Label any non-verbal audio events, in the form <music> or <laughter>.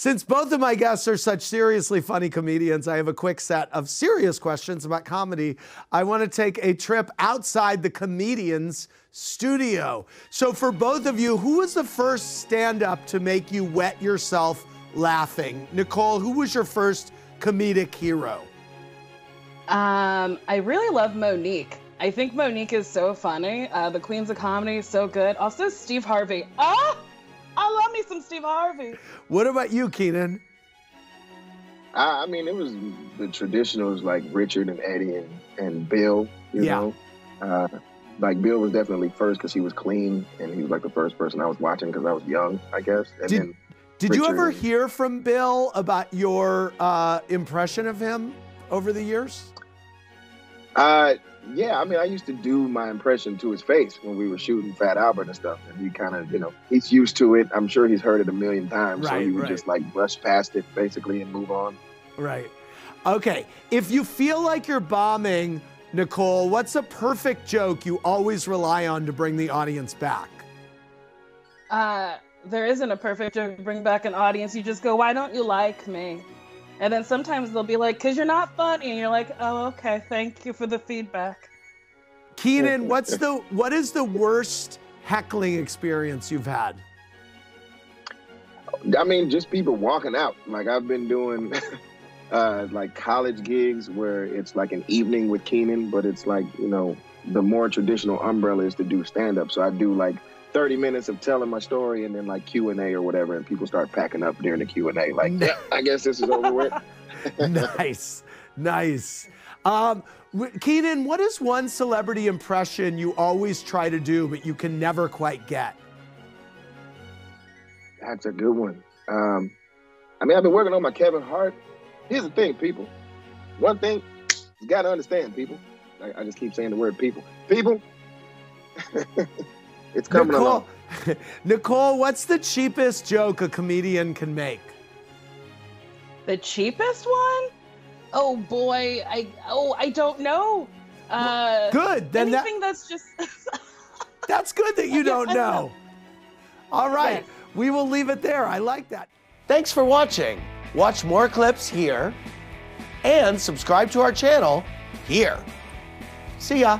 Since both of my guests are such seriously funny comedians, I have a quick set of serious questions about comedy. I want to take a trip outside the comedian's studio. So, for both of you, who was the first stand up to make you wet yourself laughing? Nicole, who was your first comedic hero? Um, I really love Mo'Nique. I think Mo'Nique is so funny. Uh, the Queens of Comedy is so good. Also, Steve Harvey. Ah! I some Steve Harvey. What about you, Kenan? I, I mean, it was the traditionals like Richard and Eddie and, and Bill, you Yeah. know. Uh, like Bill was definitely first because he was clean and he was like the first person I was watching because I was young, I guess. And Did- then Did you ever and- hear from Bill about your uh, impression of him over the years? Uh, yeah, I mean, I used to do my impression to his face when we were shooting Fat Albert and stuff, and he kind of, you know, he's used to it. I'm sure he's heard it a million times, so he would right. just like brush past it basically and move on. Right. Okay. If you feel like you're bombing, Nicole, what's a perfect joke you always rely on to bring the audience back? Uh, there isn't a perfect joke to bring back an audience. You just go, why don't you like me? And then sometimes they'll be like, because you're not funny. And you're like, oh, okay, thank you for the feedback. Kenan, what's the what is the worst heckling experience you've had? I mean, just people walking out. Like I've been doing, <laughs> uh, like college gigs where it's like an evening with Kenan, but it's like you know the more traditional umbrella is to do stand up. So I do like 30 minutes of telling my story and then like Q and A or whatever, and people start packing up during the Q and A. Like, yeah, I guess this is over with. <laughs> nice, nice. Um, Kenan, what is one celebrity impression you always try to do but you can never quite get? That's a good one. Um, I mean, I've been working on my Kevin Hart. Here's the thing, people. One thing you got to understand, people. I, I just keep saying the word people. People, <laughs> it's coming Nicole, along. <laughs> Nicole, what's the cheapest joke a comedian can make? The cheapest one? Oh boy, I oh I don't know. Uh, Good. Then that, anything that's just <laughs> that's good that you don't know. know. All right, Yes. we will leave it there. I like that. Thanks for watching. Watch more clips here and subscribe to our channel here. See ya.